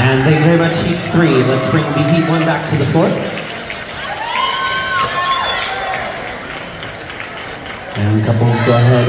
And thank you very much, Heat 3. Let's bring Heat 1 back to the floor. And couples, go ahead